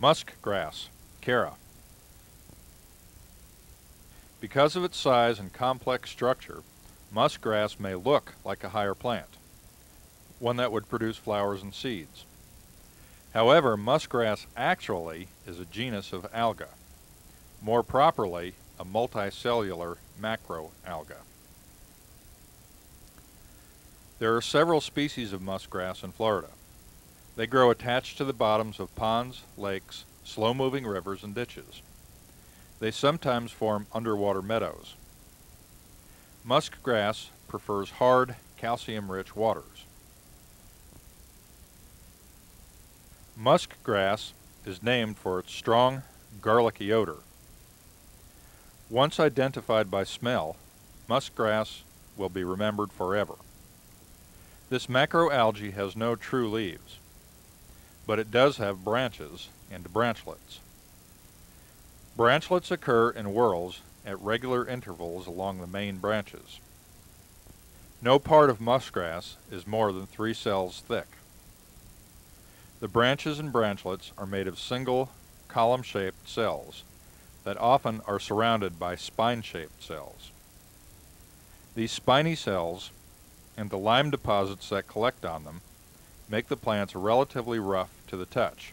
Musk grass, Chara. Because of its size and complex structure, musk grass may look like a higher plant, one that would produce flowers and seeds. However, muskgrass actually is a genus of alga, more properly a multicellular macroalga. There are several species of muskgrass in Florida. They grow attached to the bottoms of ponds, lakes, slow-moving rivers, and ditches. They sometimes form underwater meadows. Muskgrass prefers hard, calcium-rich waters. Muskgrass is named for its strong, garlicky odor. Once identified by smell, muskgrass will be remembered forever. This macroalgae has no true leaves, but it does have branches and branchlets. Branchlets occur in whorls at regular intervals along the main branches. No part of muskgrass is more than three cells thick. The branches and branchlets are made of single column-shaped cells that often are surrounded by spine-shaped cells. These spiny cells and the lime deposits that collect on them make the plants relatively rough to the touch.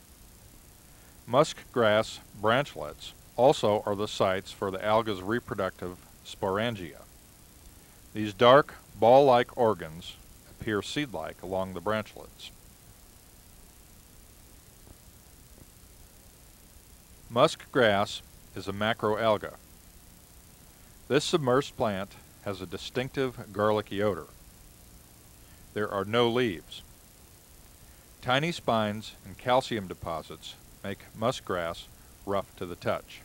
Musk grass branchlets also are the sites for the alga's reproductive sporangia. These dark, ball-like organs appear seed-like along the branchlets. Musk grass is a macroalga. This submerged plant has a distinctive garlicky odor. There are no leaves. Tiny spines and calcium deposits make muskgrass rough to the touch.